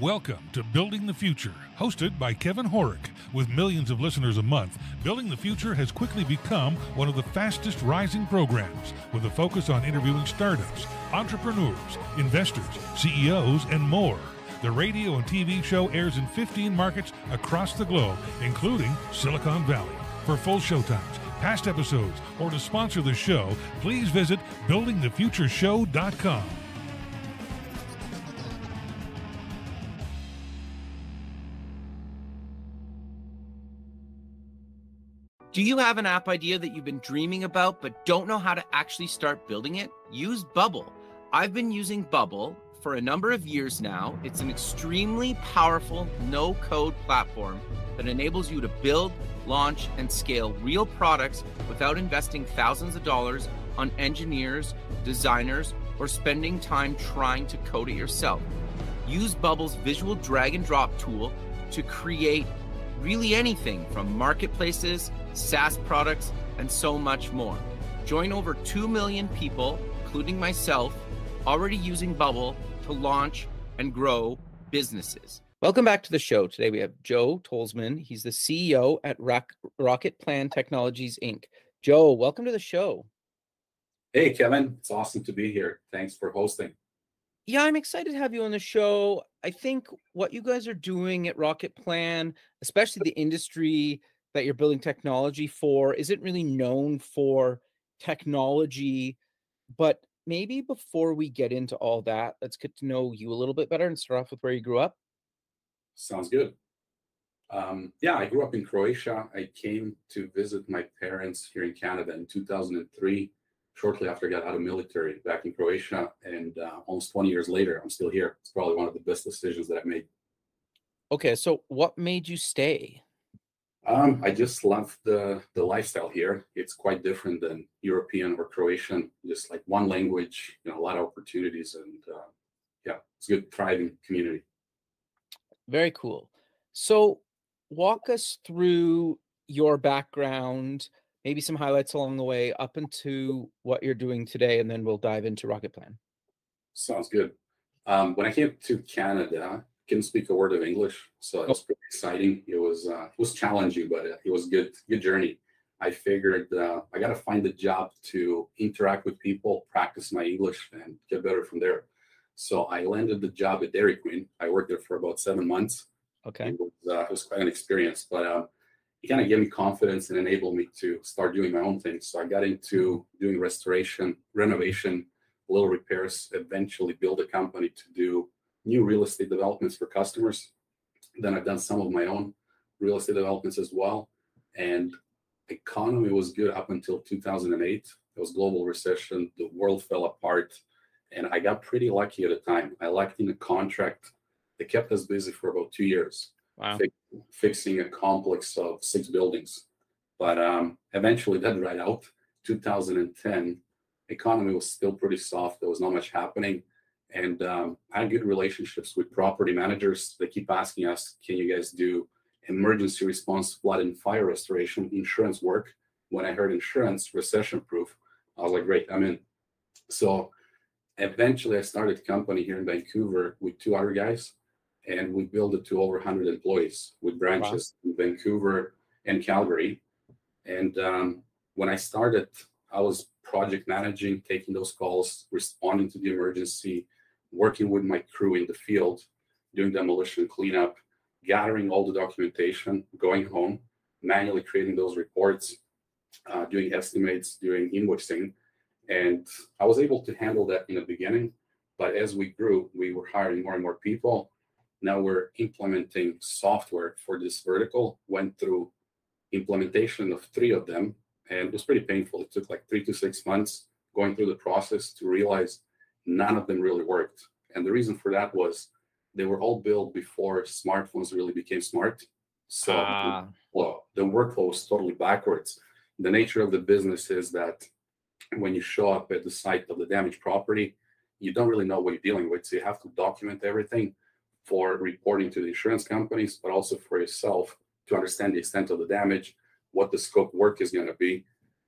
Welcome to Building the Future, hosted by Kevin Horek. With millions of listeners a month, Building the Future has quickly become one of the fastest rising programs with a focus on interviewing startups, entrepreneurs, investors, CEOs, and more. The radio and TV show airs in 15 markets across the globe, including Silicon Valley. For full showtimes, past episodes, or to sponsor the show, please visit buildingthefutureshow.com. Do you have an app idea that you've been dreaming about but don't know how to actually start building it? Use Bubble. I've been using Bubble for a number of years now. It's an extremely powerful no code platform that enables you to build, launch, and scale real products without investing thousands of dollars on engineers, designers, or spending time trying to code it yourself. Use Bubble's visual drag and drop tool to create really anything from marketplaces, SaaS products, and so much more. Join over 2 million people, including myself, already using Bubble to launch and grow businesses. Welcome back to the show. Today we have Joe Tolzmann. He's the CEO at Rock, Rocket Plan Technologies Inc. Joe, welcome to the show. Hey, Kevin. It's awesome to be here. Thanks for hosting. Yeah, I'm excited to have you on the show. I think what you guys are doing at Rocket Plan, especially the industry that you're building technology for, isn't really known for technology. But maybe before we get into all that, let's get to know you a little bit better and start off with where you grew up. Sounds good. Um, yeah, I grew up in Croatia. I came to visit my parents here in Canada in 2003 shortly after I got out of military back in Croatia, and uh, almost 20 years later, I'm still here. It's probably one of the best decisions that I made. Okay, so what made you stay? Um, I just love the the lifestyle here. It's quite different than European or Croatian. Just like one language, you know, a lot of opportunities, and uh, yeah, it's a good thriving community. Very cool. So, walk us through your background maybe some highlights along the way up into what you're doing today, and then we'll dive into Rocket Plan. Sounds good. Um, when I came to Canada, Couldn't speak a word of English, so it was oh. pretty exciting. It was uh, it was challenging, but it was good good journey. I figured uh, I got to find a job to interact with people, practice my English, and get better from there. So I landed the job at Dairy Queen. I worked there for about seven months. Okay, it was, uh, it was quite an experience, but um, it kind of gave me confidence and enabled me to start doing my own thing. So I got into doing restoration, renovation, little repairs, eventually build a company to do new real estate developments for customers. Then I've done some of my own real estate developments as well. And economy was good up until 2008. There was global recession. The world fell apart. And I got pretty lucky at the time. I locked in a contract that kept us busy for about two years. Wow fixing a complex of six buildings. But um, eventually that dried out. 2010, economy was still pretty soft. There was not much happening. And um, I had good relationships with property managers. They keep asking us, can you guys do emergency response, flood and fire restoration, insurance work? When I heard insurance, recession proof, I was like, great, I'm in. So eventually I started a company here in Vancouver with two other guys and we built it to over 100 employees with branches wow. in Vancouver and Calgary. And um, when I started, I was project managing, taking those calls, responding to the emergency, working with my crew in the field, doing demolition cleanup, gathering all the documentation, going home, manually creating those reports, uh, doing estimates, doing invoicing. And I was able to handle that in the beginning. But as we grew, we were hiring more and more people now we're implementing software for this vertical, went through implementation of three of them, and it was pretty painful. It took like three to six months going through the process to realize none of them really worked. And the reason for that was they were all built before smartphones really became smart. So uh. well, the workflow was totally backwards. The nature of the business is that when you show up at the site of the damaged property, you don't really know what you're dealing with. So you have to document everything for reporting to the insurance companies, but also for yourself to understand the extent of the damage, what the scope work is going to be,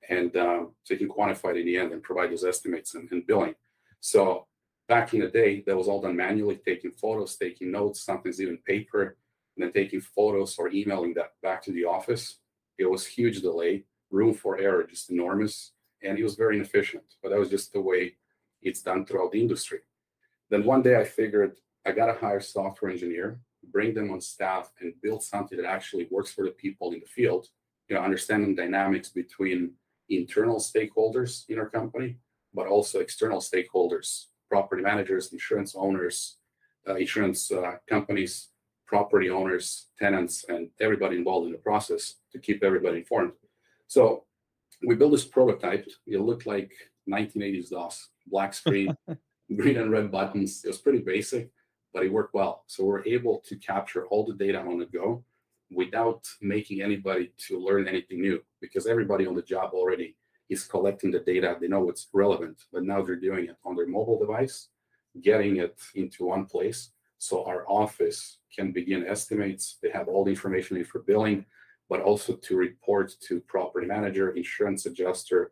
and um, so you can quantify it in the end and provide those estimates and, and billing. So back in the day, that was all done manually, taking photos, taking notes, sometimes even paper, and then taking photos or emailing that back to the office. It was huge delay, room for error just enormous, and it was very inefficient. But that was just the way it's done throughout the industry. Then one day I figured I got to hire software engineer, bring them on staff, and build something that actually works for the people in the field. You know, understanding dynamics between internal stakeholders in our company, but also external stakeholders, property managers, insurance owners, uh, insurance uh, companies, property owners, tenants, and everybody involved in the process to keep everybody informed. So we built this prototype. It looked like 1980s DOS, black screen, green and red buttons. It was pretty basic, but it worked well. So we're able to capture all the data on the go without making anybody to learn anything new because everybody on the job already is collecting the data. They know what's relevant, but now they're doing it on their mobile device, getting it into one place. So our office can begin estimates. They have all the information for billing, but also to report to property manager, insurance adjuster,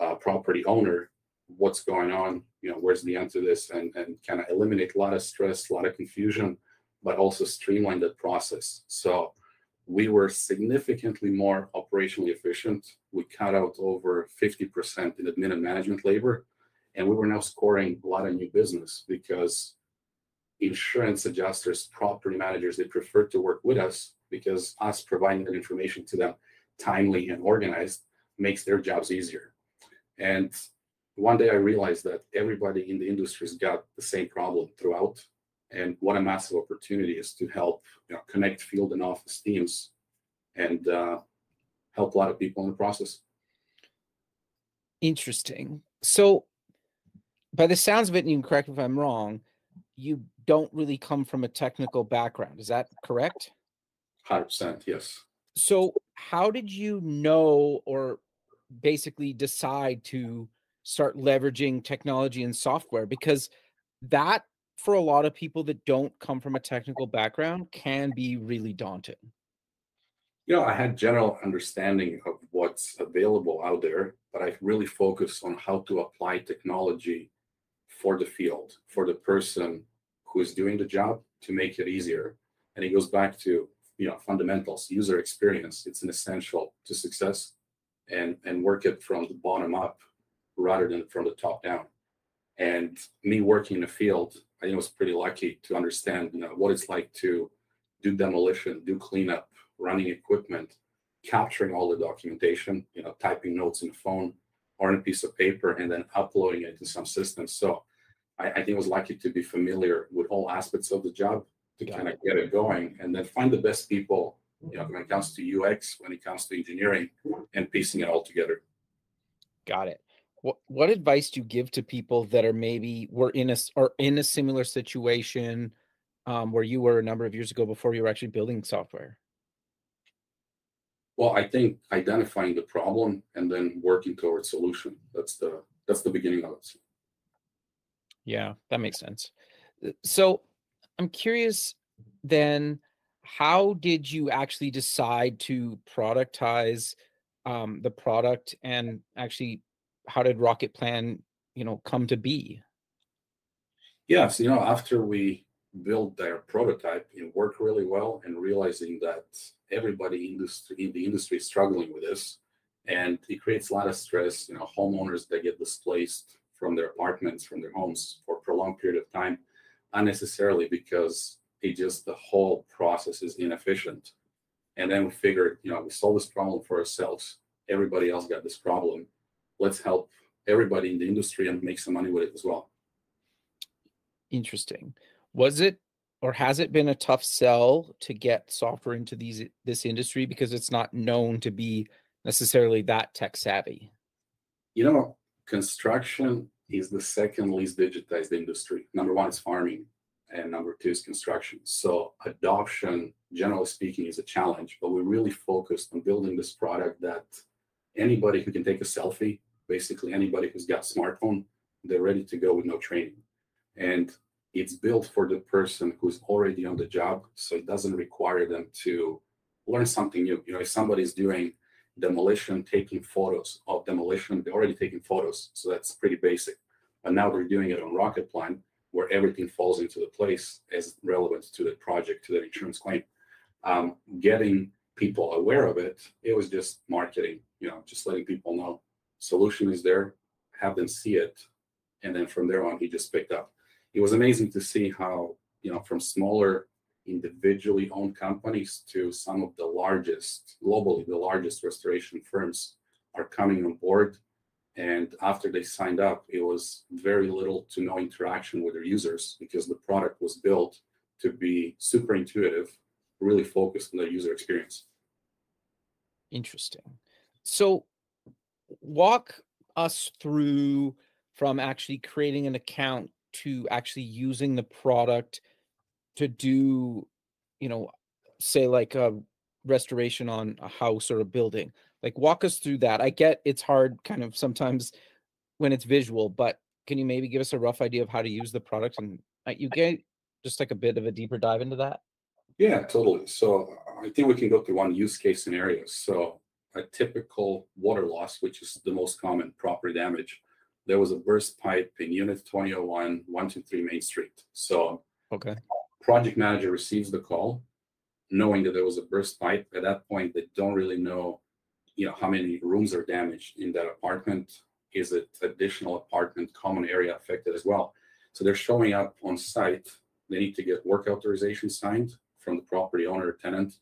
uh, property owner, what's going on, you know, where's the end to this, and, and kind of eliminate a lot of stress, a lot of confusion, but also streamline the process. So we were significantly more operationally efficient. We cut out over 50% in admin and management labor, and we were now scoring a lot of new business because insurance adjusters, property managers, they prefer to work with us because us providing that information to them timely and organized makes their jobs easier. And one day I realized that everybody in the industry's got the same problem throughout and what a massive opportunity is to help you know, connect field and office teams and uh, help a lot of people in the process. Interesting. So, by the sounds of it, and you can correct me if I'm wrong, you don't really come from a technical background. Is that correct? 100%, yes. So, how did you know or basically decide to start leveraging technology and software? Because that for a lot of people that don't come from a technical background can be really daunting. You know i had general understanding of what's available out there but i really focused on how to apply technology for the field for the person who is doing the job to make it easier. And it goes back to you know fundamentals user experience. It's an essential to success and and work it from the bottom up rather than from the top down. And me working in the field I think I was pretty lucky to understand, you know, what it's like to do demolition, do cleanup, running equipment, capturing all the documentation, you know, typing notes in a phone or in a piece of paper, and then uploading it to some systems. So I, I think I was lucky to be familiar with all aspects of the job to kind of get it going, and then find the best people, you know, when it comes to UX, when it comes to engineering, and piecing it all together. Got it what what advice do you give to people that are maybe were in a or in a similar situation um, where you were a number of years ago before you were actually building software? Well, I think identifying the problem and then working towards solution. That's the that's the beginning of it. Yeah, that makes sense. Uh, so I'm curious then how did you actually decide to productize um, the product and actually how did Rocket Plan, you know, come to be? Yes, you know, after we built their prototype, it worked really well, and realizing that everybody industry in the industry is struggling with this, and it creates a lot of stress. You know, homeowners that get displaced from their apartments, from their homes for a prolonged period of time, unnecessarily because it just the whole process is inefficient. And then we figured, you know, we solve this problem for ourselves. Everybody else got this problem let's help everybody in the industry and make some money with it as well. Interesting. Was it or has it been a tough sell to get software into these this industry because it's not known to be necessarily that tech savvy? You know, construction is the second least digitized industry. Number one is farming, and number two is construction. So adoption, generally speaking, is a challenge. But we really focused on building this product that anybody who can take a selfie, basically anybody who's got smartphone, they're ready to go with no training. And it's built for the person who's already on the job, so it doesn't require them to learn something new. You know, if somebody's doing demolition, taking photos of demolition, they're already taking photos, so that's pretty basic. But now they're doing it on Rocketplan, where everything falls into the place as relevant to the project, to the insurance claim. Um, getting people aware of it, it was just marketing, you know, just letting people know solution is there, have them see it, and then from there on, he just picked up. It was amazing to see how, you know, from smaller individually owned companies to some of the largest, globally, the largest restoration firms are coming on board. And after they signed up, it was very little to no interaction with their users because the product was built to be super intuitive, really focused on the user experience. Interesting. So, walk us through from actually creating an account to actually using the product to do, you know, say like a restoration on a house or a building. Like walk us through that. I get it's hard kind of sometimes when it's visual, but can you maybe give us a rough idea of how to use the product and uh, you get just like a bit of a deeper dive into that? Yeah, totally. So I think we can go through one use case scenario. So a typical water loss, which is the most common property damage, there was a burst pipe in unit 2001, 123 Main Street. So okay. Project manager receives the call, knowing that there was a burst pipe. At that point, they don't really know, you know, how many rooms are damaged in that apartment. Is it additional apartment common area affected as well? So they're showing up on site. They need to get work authorization signed from the property owner or tenant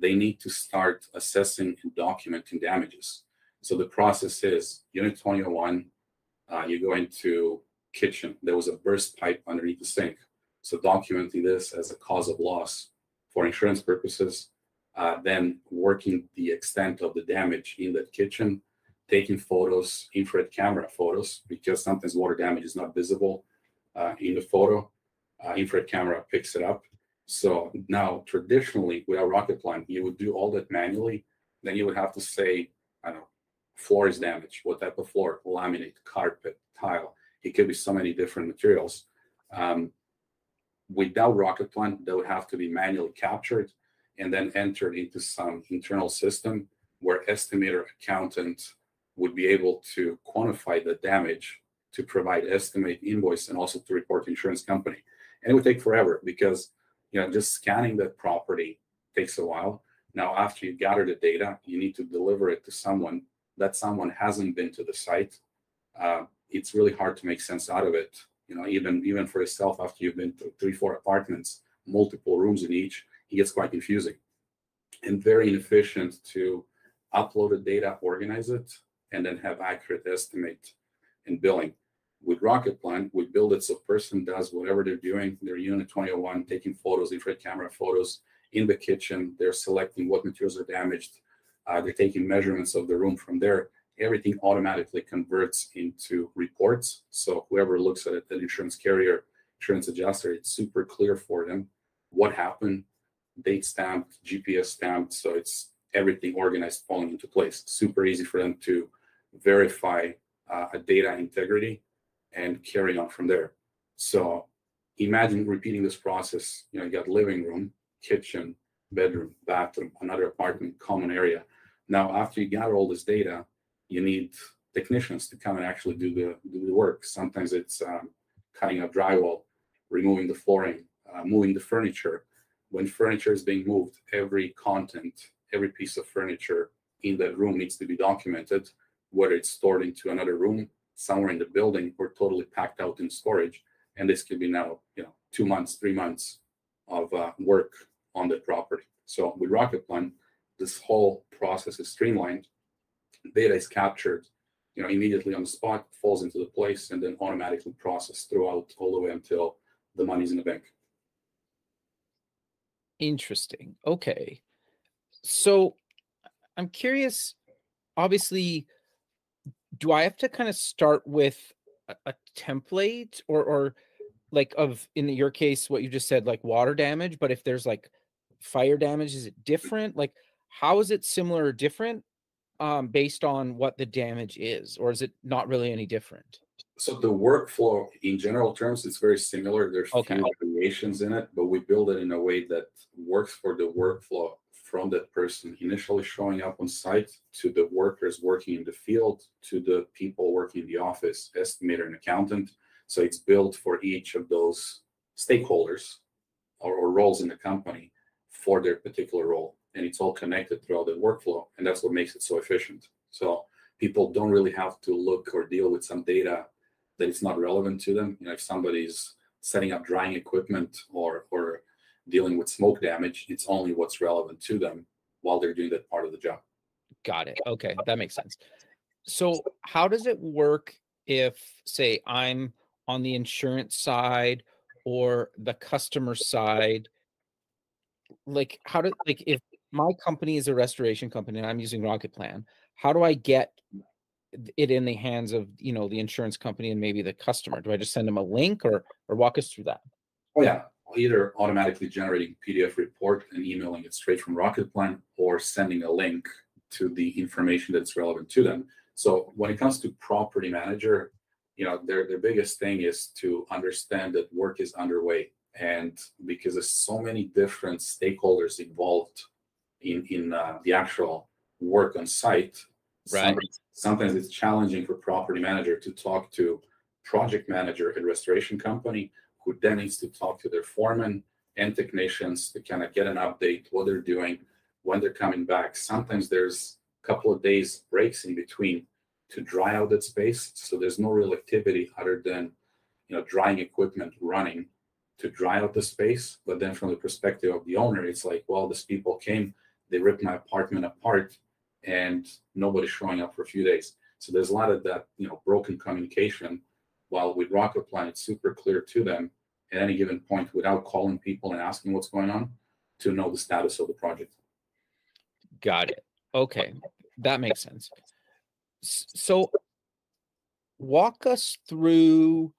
they need to start assessing and documenting damages. So the process is unit 21, uh, you go into kitchen. There was a burst pipe underneath the sink. So documenting this as a cause of loss for insurance purposes, uh, then working the extent of the damage in that kitchen, taking photos, infrared camera photos, because sometimes water damage is not visible uh, in the photo. Uh, infrared camera picks it up so now traditionally with a rocket Rocketplan, you would do all that manually. Then you would have to say, I don't know, floor is damaged. What type of floor? Laminate, carpet, tile. It could be so many different materials. Um, without Rocketplan, that would have to be manually captured and then entered into some internal system where estimator accountant would be able to quantify the damage to provide estimate invoice and also to report insurance company. And it would take forever because you know, just scanning that property takes a while. Now, after you gather the data, you need to deliver it to someone. That someone hasn't been to the site. Uh, it's really hard to make sense out of it. You know, even even for yourself, after you've been to three, four apartments, multiple rooms in each, it gets quite confusing and very inefficient to upload the data, organize it, and then have accurate estimate and billing with Rocketplan, we build it so person does whatever they're doing. They're unit 2001, taking photos, infrared camera photos in the kitchen. They're selecting what materials are damaged. Uh, they're taking measurements of the room from there. Everything automatically converts into reports. So whoever looks at it, the insurance carrier, insurance adjuster, it's super clear for them what happened, date stamped, GPS stamped. So it's everything organized, falling into place. Super easy for them to verify uh, a data integrity and carry on from there. So imagine repeating this process. You know, you got living room, kitchen, bedroom, bathroom, another apartment, common area. Now, after you gather all this data, you need technicians to come and actually do the do the work. Sometimes it's um, cutting up drywall, removing the flooring, uh, moving the furniture. When furniture is being moved, every content, every piece of furniture in that room needs to be documented, whether it's stored into another room somewhere in the building or totally packed out in storage. And this could be now, you know, two months, three months of uh, work on the property. So with Rocketplan, this whole process is streamlined. Data is captured, you know, immediately on the spot, falls into the place, and then automatically processed throughout all the way until the money's in the bank. Interesting. Okay. So I'm curious, obviously, do I have to kind of start with a, a template or or like of in your case what you just said like water damage but if there's like fire damage is it different? Like how is it similar or different um based on what the damage is or is it not really any different? So the workflow in general terms it's very similar. There's okay. few variations in it but we build it in a way that works for the workflow from that person initially showing up on site to the workers working in the field to the people working in the office, estimator and accountant. So it's built for each of those stakeholders or, or roles in the company for their particular role. And it's all connected throughout the workflow. And that's what makes it so efficient. So people don't really have to look or deal with some data that is not relevant to them. You know, if somebody's setting up drying equipment or or dealing with smoke damage, it's only what's relevant to them while they're doing that part of the job. Got it. Okay, that makes sense. So, how does it work if, say, I'm on the insurance side or the customer side? Like, how do like if my company is a restoration company and I'm using Rocket Plan, how do I get it in the hands of you know the insurance company and maybe the customer? Do I just send them a link or or walk us through that? Oh yeah, either automatically generating PDF report and emailing it straight from Rocketplan or sending a link to the information that's relevant to them. So when it comes to property manager, you know, their their biggest thing is to understand that work is underway. And because there's so many different stakeholders involved in in uh, the actual work on site, right. sometimes, sometimes it's challenging for property manager to talk to project manager at restoration company who then needs to talk to their foreman and technicians to kind of get an update what they're doing when they're coming back. Sometimes there's a couple of days breaks in between to dry out that space so there's no real activity other than you know drying equipment running to dry out the space. But then from the perspective of the owner it's like well these people came they ripped my apartment apart and nobody's showing up for a few days. So there's a lot of that you know broken communication. While with rocket plan it's super clear to them at any given point without calling people and asking what's going on to know the status of the project. Got it. Okay. That makes sense. So walk us through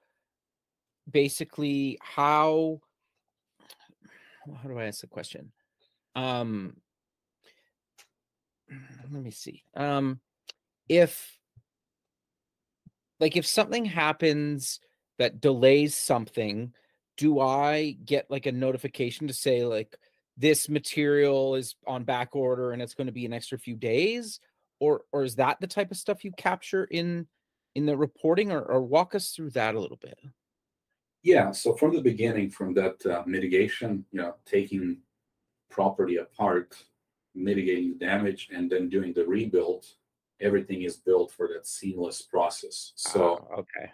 basically how how do I ask the question? Um let me see. Um if like if something happens that delays something do I get like a notification to say like this material is on back order and it's going to be an extra few days or or is that the type of stuff you capture in in the reporting or, or walk us through that a little bit? Yeah so from the beginning from that uh, mitigation you know taking property apart mitigating the damage and then doing the rebuild everything is built for that seamless process. So oh, okay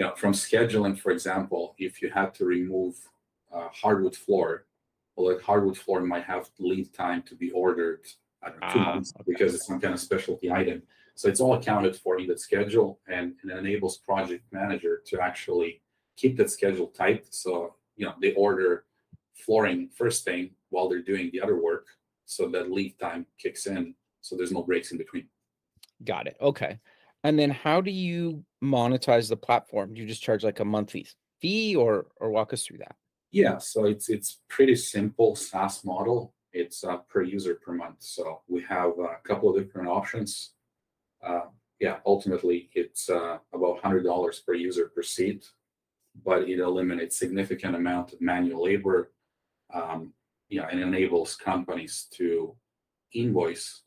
you know, from scheduling, for example, if you had to remove uh, hardwood floor, well, that hardwood floor might have lead time to be ordered I know, two Ah, months okay. because it's some kind of specialty item. So it's all accounted for in that schedule and, and it enables project manager to actually keep that schedule tight. So, you know, they order flooring first thing while they're doing the other work so that lead time kicks in. So there's no breaks in between. got it okay and then how do you monetize the platform do you just charge like a monthly fee or or walk us through that Yeah, so it's it's pretty simple SaaS model. It's uh, per user per month. So we have a couple of different options. Uh, yeah, ultimately it's uh, about hundred dollars per user per seat, but it eliminates significant amount of manual labor. Um, yeah, and enables companies to invoice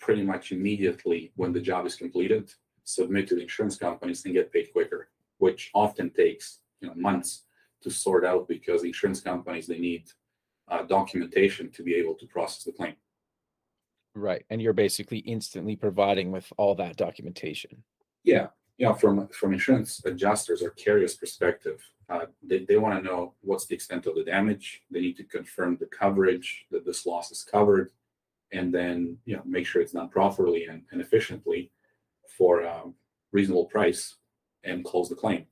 pretty much immediately when the job is completed, submit to the insurance companies and get paid quicker, which often takes you know months to sort out because insurance companies they need uh, documentation to be able to process the claim. right and you're basically instantly providing with all that documentation Yeah, you know, from from insurance adjusters or carriers' perspective, uh, they they want to know what's the extent of the damage. They need to confirm the coverage that this loss is covered, and then you know make sure it's done properly and, and efficiently for a reasonable price and close the claim.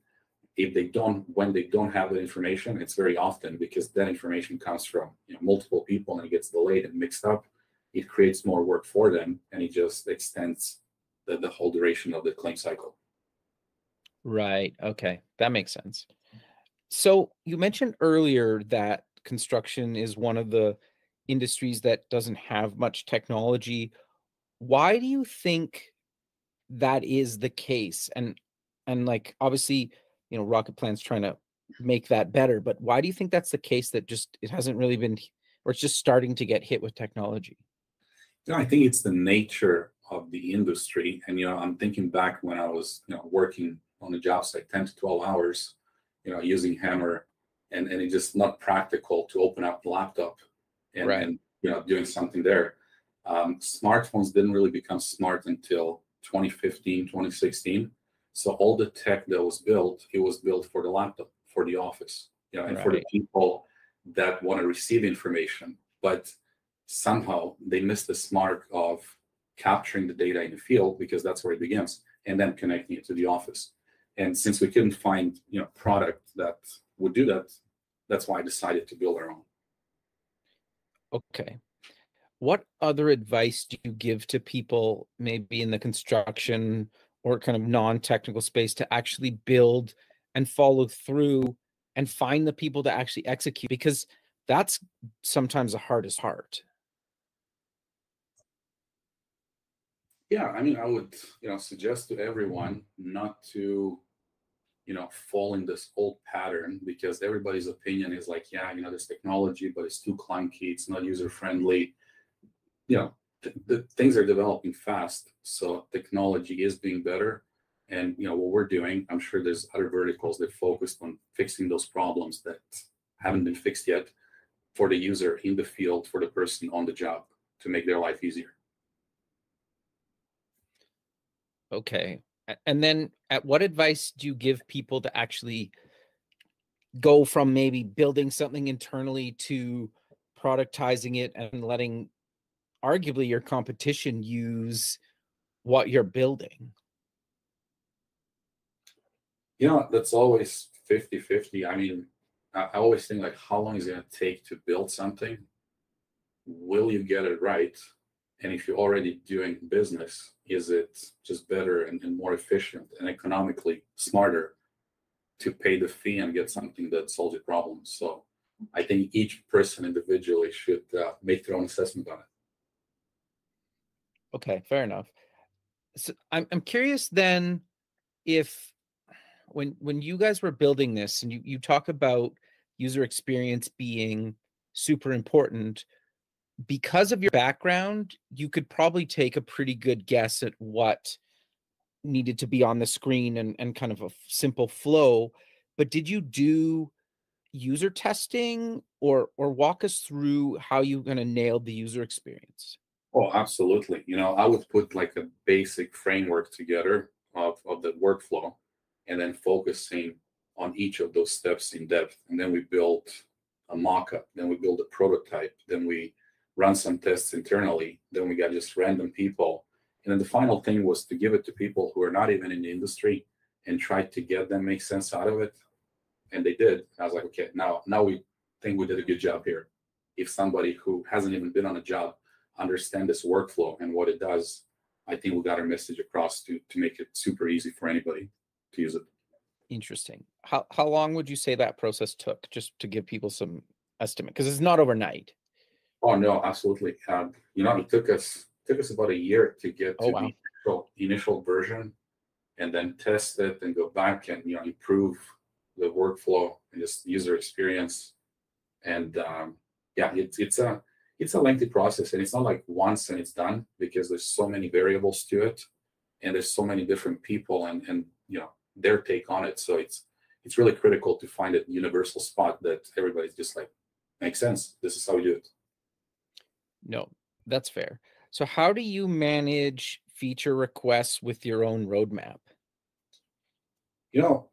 If they don't, when they don't have that information, it's very often because that information comes from you know, multiple people and it gets delayed and mixed up. It creates more work for them, and it just extends the, the whole duration of the claim cycle. Right. Okay. That makes sense. So you mentioned earlier that construction is one of the industries that doesn't have much technology. Why do you think that is the case? And and like obviously, you know, Rocket Plan's trying to make that better, but why do you think that's the case that just it hasn't really been or it's just starting to get hit with technology? You know, I think it's the nature of the industry. And you know, I'm thinking back when I was, you know, working on the job site 10 to 12 hours, you know, using Hammer and, and it's just not practical to open up the laptop and, Right. and you know, doing something there. Um, smartphones didn't really become smart until 2015, 2016. So all the tech that was built, it was built for the laptop, for the office, you know, and for the people that want to receive information. But somehow they missed this mark of capturing the data in the field because that's where it begins, and then connecting it to the office. And since we couldn't find, you know, product that would do that, that's why I decided to build our own. Okay. What other advice do you give to people, maybe in the construction or kind of non technical space, to actually build and follow through and find the people to actually execute? Because that's sometimes the hardest part. Yeah, I mean, I would, you know, suggest to everyone not to, you know, fall in this old pattern because everybody's opinion is like, yeah, you know, this technology, but it's too clunky, it's not user friendly. You know, th- the things are developing fast, so technology is being better. And you know what we're doing, I'm sure there's other verticals that focused on fixing those problems that haven't been fixed yet for the user in the field, for the person on the job to make their life easier. Okay. And then at what advice do you give people to actually go from maybe building something internally to productizing it and letting arguably your competition use what you're building? You know, that's always 50 50. I mean, I, always think like, how long is it going to take to build something? Will you get it right? And if you're already doing business, is it just better and, and more efficient and economically smarter to pay the fee and get something that solves your problems? So I think each person individually should uh, make their own assessment on it. Okay, fair enough. So I'm I'm curious then if when when you guys were building this and you you talk about user experience being super important because of your background, you could probably take a pretty good guess at what needed to be on the screen and and kind of a simple flow. But did you do user testing or or walk us through how you kind of nailed the user experience? Oh, absolutely. You know, I would put like a basic framework together of, of the workflow and then focusing on each of those steps in depth. And then we build a mock-up, then we build a prototype, then we run some tests internally, then we got just random people. And then the final thing was to give it to people who are not even in the industry and try to get them make sense out of it. And they did. I was like, okay, now now we think we did a good job here. If somebody who hasn't even been on a job understand this workflow and what it does, I think we got our message across to to make it super easy for anybody to use it. Interesting. How how long would you say that process took just to give people some estimate? Because it's not overnight. Oh no, absolutely. Um, you know, it took us took us about a year to get Oh, to wow. the initial, initial version, and then test it and go back and you know improve the workflow and just user experience. And um, yeah, it's it's a it's a lengthy process, and it's not like once and it's done because there's so many variables to it, and there's so many different people and and you know their take on it. So it's it's really critical to find a universal spot that everybody's just like makes sense. This is how we do it. No, that's fair. So how do you manage feature requests with your own roadmap? you know,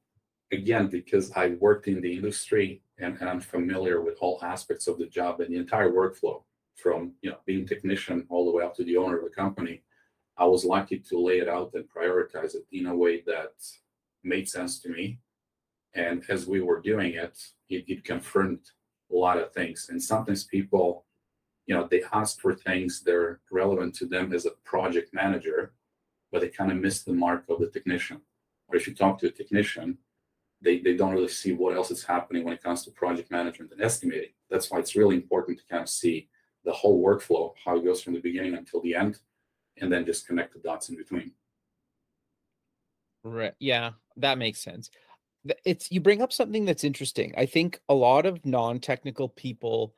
again, because I worked in the industry and, and I'm familiar with all aspects of the job and the entire workflow from, you know, being technician all the way up to the owner of the company, I was lucky to lay it out and prioritize it in a way that made sense to me. And as we were doing it, it, it confirmed a lot of things. And sometimes people, you know, they ask for things that are relevant to them as a project manager, but they kind of miss the mark of the technician or if you talk to a technician, they, they don't really see what else is happening when it comes to project management and estimating. That's why it's really important to kind of see the whole workflow, how it goes from the beginning until the end, and then just connect the dots in between. Right. Yeah, that makes sense. It's you bring up something that's interesting. I think a lot of non-technical people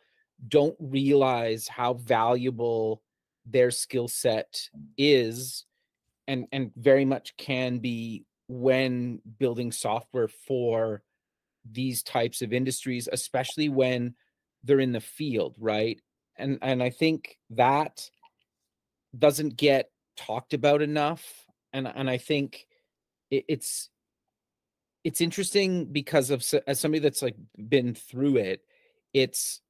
don't realize how valuable their skill set is and and very much can be when building software for these types of industries especially when they're in the field right and and i think that doesn't get talked about enough and and i think it, it's it's interesting because of as somebody that's like been through it it's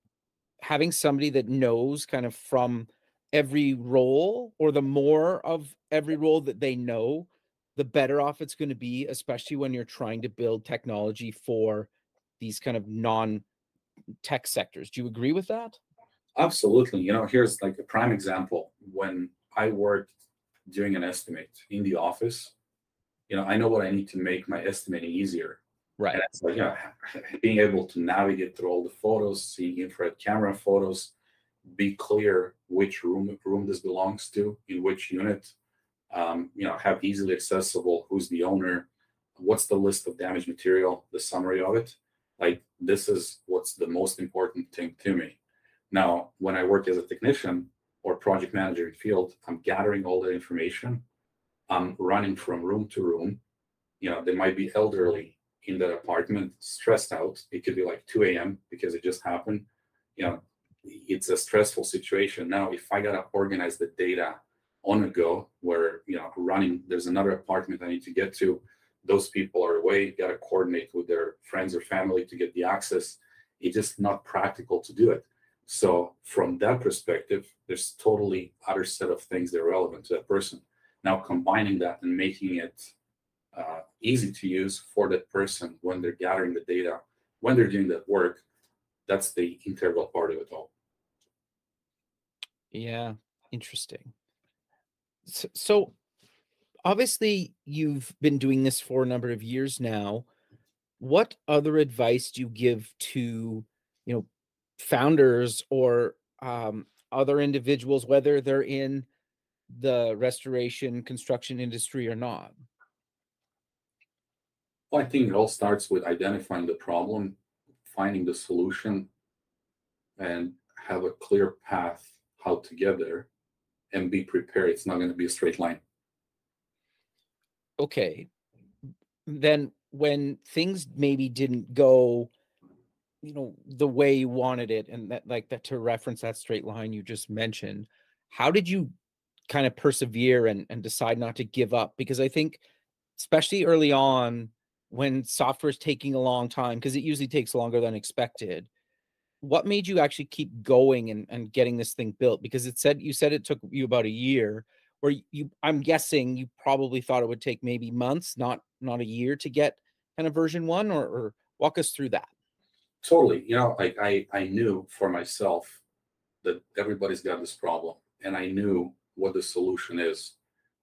having somebody that knows kind of from every role or the more of every role that they know the better off it's going to be especially when you're trying to build technology for these kind of non tech sectors. Do you agree with that absolutely. You know here's like a prime example. When i worked doing an estimate in the office you know i know what i need to make my estimating easier. Right. And it's like you know being able to navigate through all the photos see infrared camera photos be clear which room room this belongs to in which unit um, you know have easily accessible who's the owner what's the list of damaged material the summary of it. Like this is what's the most important thing to me now when i work as a technician or project manager in field i'm gathering all the information i'm running from room to room you know they might be elderly in that apartment stressed out it could be like 2 a.m because it just happened you know it's a stressful situation. Now, if I gotta organize the data on a go, where you know running, there's another apartment I need to get to. Those people are away. Got to coordinate with their friends or family to get the access. It's just not practical to do it. So from that perspective, there's totally other set of things that are relevant to that person. Now combining that and making it uh, easy to use for that person when they're gathering the data, when they're doing that work, that's the integral part of it all. Yeah, interesting. So, so obviously you've been doing this for a number of years now. What other advice do you give to, founders or um, other individuals, whether they're in the restoration construction industry or not? Well, I think it all starts with identifying the problem, finding the solution, and have a clear path how to get there and be prepared. It's not going to be a straight line. Okay. Then when things maybe didn't go, you know, the way you wanted it, and that like that to reference that straight line you just mentioned, how did you kind of persevere and, and decide not to give up? Because I think, especially early on, when software is taking a long time, because it usually takes longer than expected, what made you actually keep going and, and getting this thing built? Because it said you said it took you about a year, or you I'm guessing you probably thought it would take maybe months, not not a year to get kind of version one, or, or walk us through that. Totally. You know, like I I knew for myself that everybody's got this problem, and I knew what the solution is.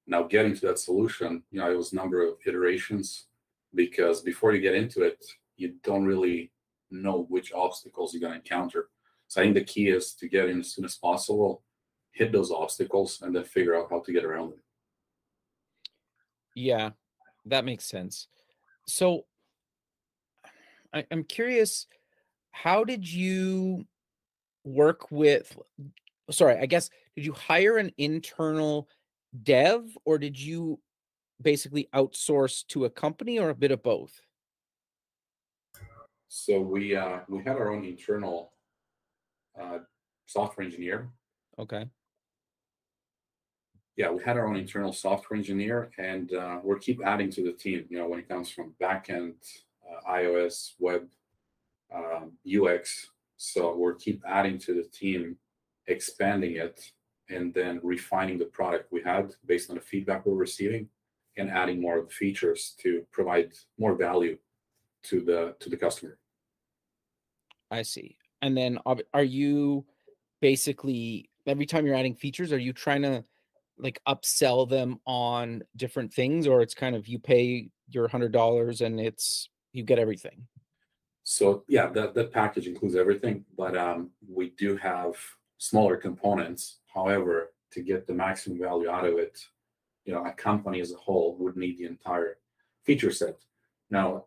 Now getting to that solution, you know, it was number of iterations because before you get into it, you don't really know which obstacles you're going to encounter. So I think the key is to get in as soon as possible, hit those obstacles, and then figure out how to get around them. Yeah, that makes sense. So I, I'm curious, how did you work with? Sorry, I guess did you hire an internal dev or did you basically outsource to a company or a bit of both? So we uh, we had our own internal uh, software engineer. Okay. Yeah, we had our own internal software engineer, and uh, we're keep adding to the team. You know, when it comes from backend, uh, iOS, web, um, UX. So we're keep adding to the team, expanding it, and then refining the product we had based on the feedback we're receiving, and adding more features to provide more value to the to the customer. I see. And then are you basically every time you're adding features, are you trying to like upsell them on different things, or it's kind of you pay your hundred dollars and it's you get everything? So yeah, that that package includes everything, but um, we do have smaller components. However, to get the maximum value out of it, you know, a company as a whole would need the entire feature set. Now,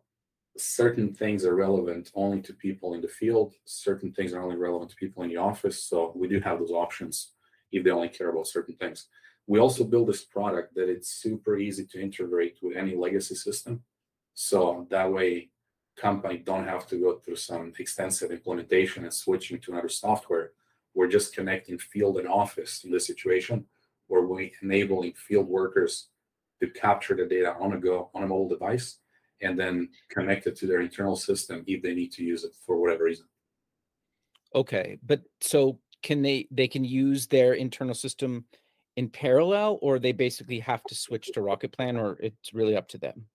certain things are relevant only to people in the field. Certain things are only relevant to people in the office. So we do have those options if they only care about certain things. We also build this product that it's super easy to integrate with any legacy system. So that way company don't have to go through some extensive implementation and switching to another software. We're just connecting field and office in this situation where we enabling field workers to capture the data on a go on a mobile device and then connect it to their internal system if they need to use it for whatever reason. Okay, but so can they they can use their internal system in parallel or they basically have to switch to Rocketplan or it's really up to them?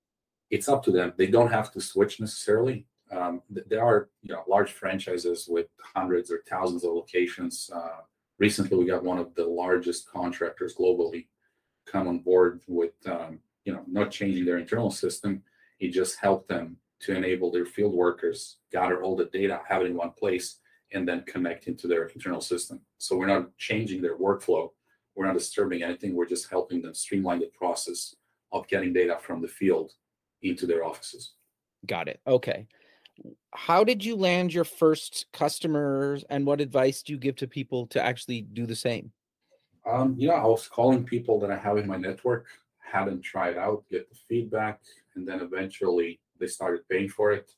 It's up to them. They don't have to switch necessarily. Um, there are you know large franchises with hundreds or thousands of locations. Uh, recently, we got one of the largest contractors globally come on board with um, you know not changing their internal system. It just helped them to enable their field workers gather all the data, have it in one place, and then connect into their internal system. So we're not changing their workflow we're not disturbing anything. We're just helping them streamline the process of getting data from the field into their offices. Got it. Okay. How did you land your first customers and what advice do you give to people to actually do the same? Um, yeah, I was calling people that I have in my network, hadn't tried out, get the feedback, and then eventually they started paying for it.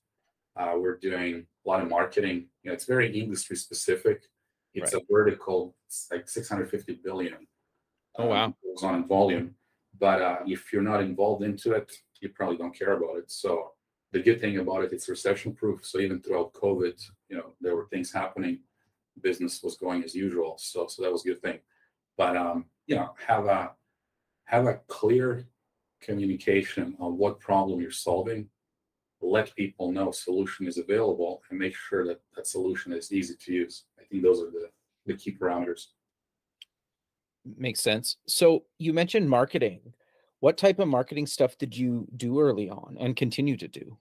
Uh, we're doing a lot of marketing. You know, it's very industry specific. It's right. a vertical. It's like 650 billion. Oh wow! Um, goes on in volume, but uh, if you're not involved into it, you probably don't care about it. So the good thing about it, it's recession proof. So even throughout COVID, you know, there were things happening. Business was going as usual. So so that was a good thing. But um, you know, have a have a clear communication on what problem you're solving let people know solution is available and make sure that that solution is easy to use. I think those are the, the key parameters. Makes sense. So you mentioned marketing. What type of marketing stuff did you do early on and continue to do?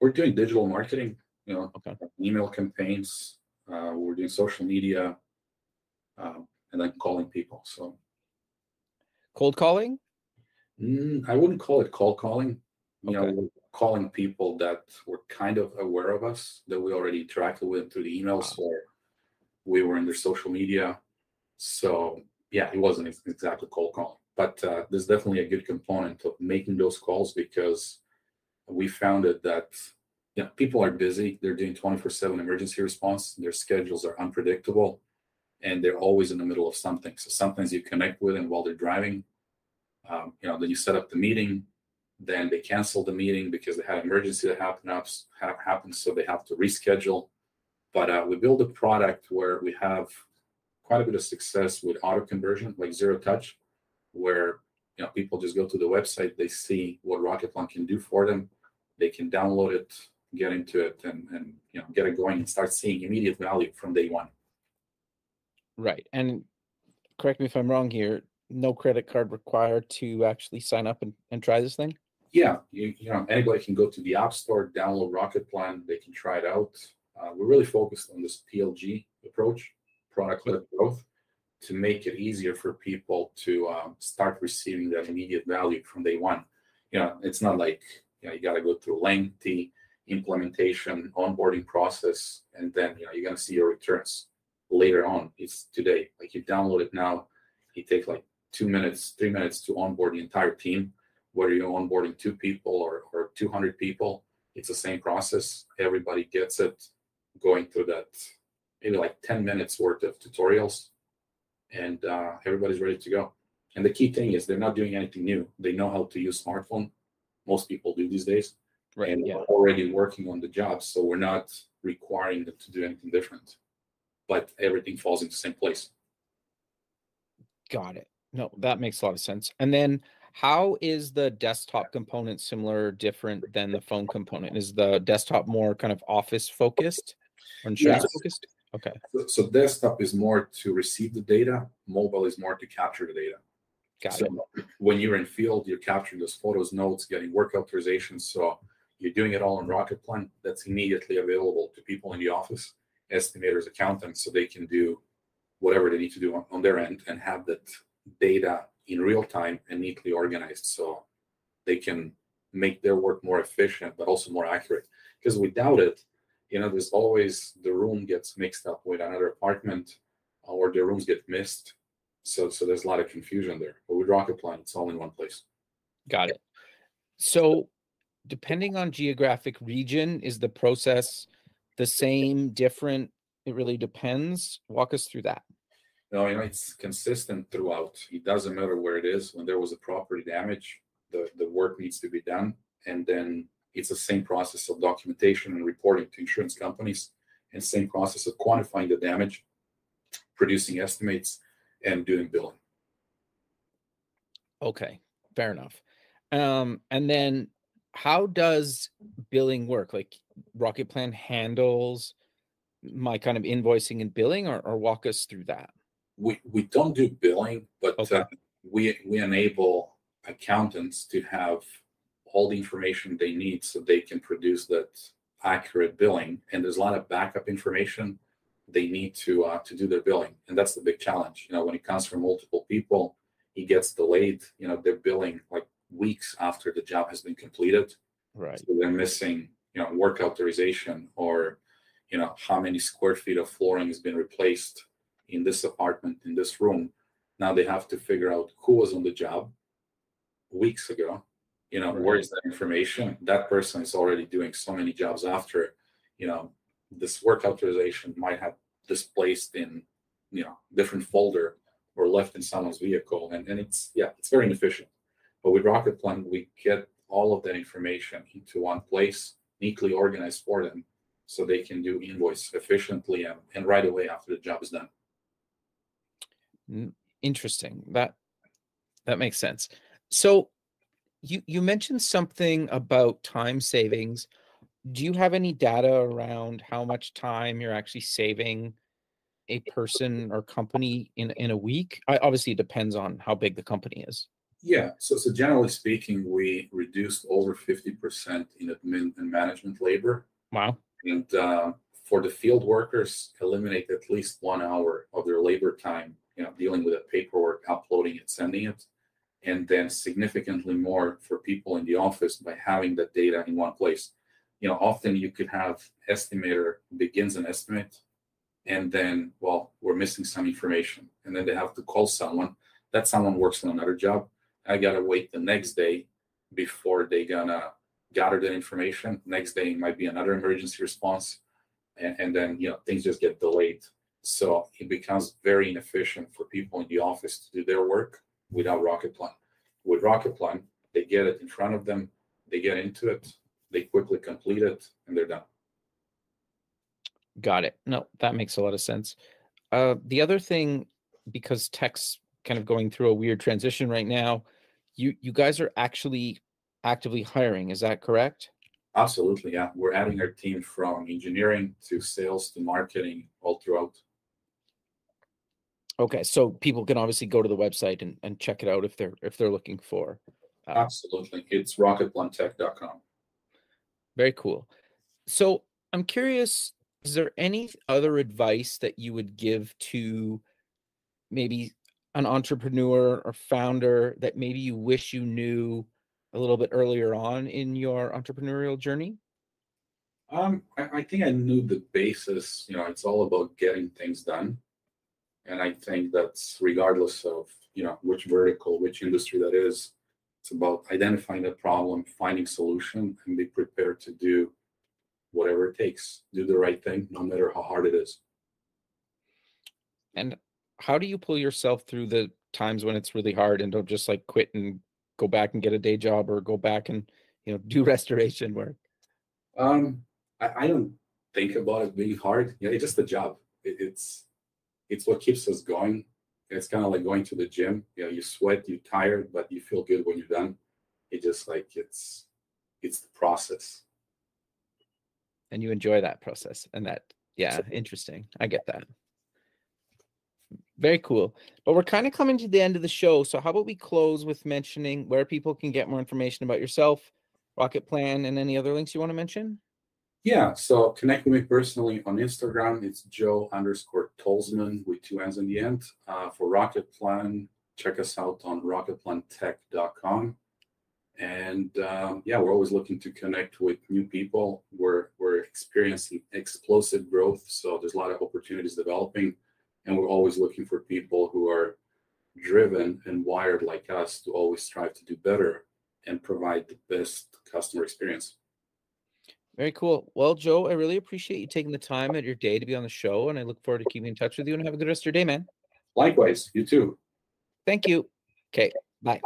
We're doing digital marketing, you know, okay. email campaigns. Uh, we're doing social media, uh, and then calling people. So, cold calling? Mm, I wouldn't call it cold calling. You okay. know, calling people that were kind of aware of us that we already interacted with through the emails wow. or we were in their social media. So yeah, it wasn't exactly cold calling, but uh, there's definitely a good component of making those calls because we found it that yeah, people are busy. They're doing 24/7 emergency response. Their schedules are unpredictable, and they're always in the middle of something. So sometimes you connect with them while they're driving. Um, you know, then you set up the meeting then they cancel the meeting because they had an emergency that happened up happened, so they have to reschedule. But uh, we build a product where we have quite a bit of success with auto conversion, like zero touch, where you know people just go to the website, they see what Rocket Rocketplan can do for them, they can download it, get into it, and and you know get it going and start seeing immediate value from day one. Right, and correct me if I'm wrong here. No credit card required to actually sign up and, and try this thing yeah, you, you know, anybody can go to the App Store, download Rocketplan, they can try it out. Uh, we're really focused on this PLG approach, product led growth, to make it easier for people to um, start receiving that immediate value from day one. You know, it's not like you know you got to go through lengthy implementation, onboarding process, and then you know you're gonna see your returns later on. It's today. Like you download it now, it takes like two minutes, three minutes to onboard the entire team whether you're onboarding two people or, or 200 people, it's the same process. Everybody gets it going through that maybe like 10 minutes worth of tutorials and uh, everybody's ready to go. And the key thing is they're not doing anything new. They know how to use smartphone. Most people do these days. Right. And yeah. already working on the job. So we're not requiring them to do anything different. But everything falls into the same place. Got it. No, that makes a lot of sense. And then how is the desktop component similar, different than the phone component? Is the desktop more kind of office focused or insurance yes. focused? Okay. So, so, desktop is more to receive the data. Mobile is more to capture the data. Got so it. when you're in field, you're capturing those photos, notes, getting work authorizations. So you're doing it all in Rocketplan. That's immediately available to people in the office, estimators, accountants, so they can do whatever they need to do on, on their end and have that data in real time and neatly organized so they can make their work more efficient but also more accurate because without it, you know, there's always the room gets mixed up with another apartment, uh, or the rooms get missed. So so there's a lot of confusion there. But with Rocket Plan, it's all in one place. Got it. So, depending on geographic region, is the process the same, different? It really depends. Walk us through that. No, you know, it's consistent throughout. It doesn't matter where it is. When there was a property damage, the, the work needs to be done. And then it's the same process of documentation and reporting to insurance companies and same process of quantifying the damage, producing estimates, and doing billing. Okay, fair enough. Um, and then how does billing work? Like Rocket Plan handles my kind of invoicing and billing, or, or walk us through that. We we don't do billing, but Okay. uh, we we enable accountants to have all the information they need so they can produce that accurate billing. And there's a lot of backup information they need to uh, to do their billing, and that's the big challenge. You know, when it comes from multiple people, it gets delayed. You know, they're billing like weeks after the job has been completed. Right. So they're missing, you know, work authorization or, you know, how many square feet of flooring has been replaced in this apartment, in this room. Now they have to figure out who was on the job weeks ago. You know, where is that information? That person is already doing so many jobs after, you know, this work authorization might have displaced in, you know, different folder or left in someone's vehicle. And, and it's, yeah, it's very inefficient. But with Rocketplan, we get all of that information into one place, neatly organized for them, so they can do invoice efficiently and, and right away after the job is done. Interesting. That that makes sense. So you you mentioned something about time savings. Do you have any data around how much time you're actually saving a person or company in in a week? I, obviously, it depends on how big the company is. Yeah. So, so generally speaking, we reduced over 50% in admin and management labor. Wow. And uh, for the field workers, eliminate at least one hour of their labor time, you know, dealing with the paperwork, uploading it, sending it. And then significantly more for people in the office by having that data in one place. You know, often you could have estimator begins an estimate and then, well, we're missing some information. And then they have to call someone. That someone works on another job. I gotta wait the next day before they gonna gather that information. Next day might be another emergency response, and, and then you know things just get delayed. So it becomes very inefficient for people in the office to do their work without rocket plan. With rocket plan, they get it in front of them, they get into it, they quickly complete it, and they're done. Got it. No, that makes a lot of sense. Uh, the other thing, because tech's kind of going through a weird transition right now, you you guys are actually actively hiring. Is that correct? Absolutely, yeah. We're adding our team from engineering to sales to marketing all throughout. Okay, so people can obviously go to the website and, and check it out if they're if they're looking for. Uh, Absolutely. It's rocketplantech.com. very cool. So I'm curious, is there any other advice that you would give to maybe an entrepreneur or founder that maybe you wish you knew a little bit earlier on in your entrepreneurial journey? Um, I, I think I knew the basis. You know, it's all about getting things done, and I think that's regardless of you know which vertical, which industry that is. It's about identifying the problem, finding solution, and be prepared to do whatever it takes. Do the right thing, no matter how hard it is. And how do you pull yourself through the times when it's really hard and don't just like quit and go back and get a day job or go back and you know do restoration work? Um, I, I don't think about it being hard. Yeah, it's just a job. It, it's it's what keeps us going. It's kind of like going to the gym. You know, you sweat, you're tired, but you feel good when you're done. It just like it's it's the process. and you enjoy that process and that yeah interesting i get that very cool but we're kind of coming to the end of the show so how about we close with mentioning where people can get more information about yourself rocket plan and any other links you want to mention Yeah. So connect with me personally on Instagram. It's Joe underscore Tolzmann with two N's in the end. Uh, for Rocket Plan, check us out on rocketplantech.com. And um, yeah, we're always looking to connect with new people. We're we're experiencing explosive growth, so there's a lot of opportunities developing, and we're always looking for people who are driven and wired like us to always strive to do better and provide the best customer experience. Very cool. Well, Joe, I really appreciate you taking the time at your day to be on the show, and I look forward to keeping in touch with you. And have a good rest of your day, man. Likewise, you too. Thank you. Okay, bye.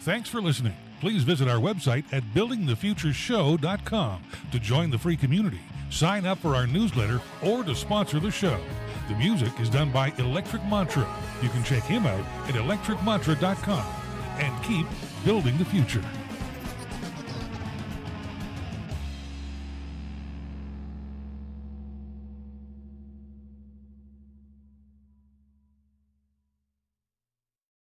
Thanks for listening. Please visit our website at buildingthefutureshow.com to join the free community, sign up for our newsletter, or to sponsor the show. The music is done by Electric Mantra. You can check him out at electricmantra.com and keep building the future.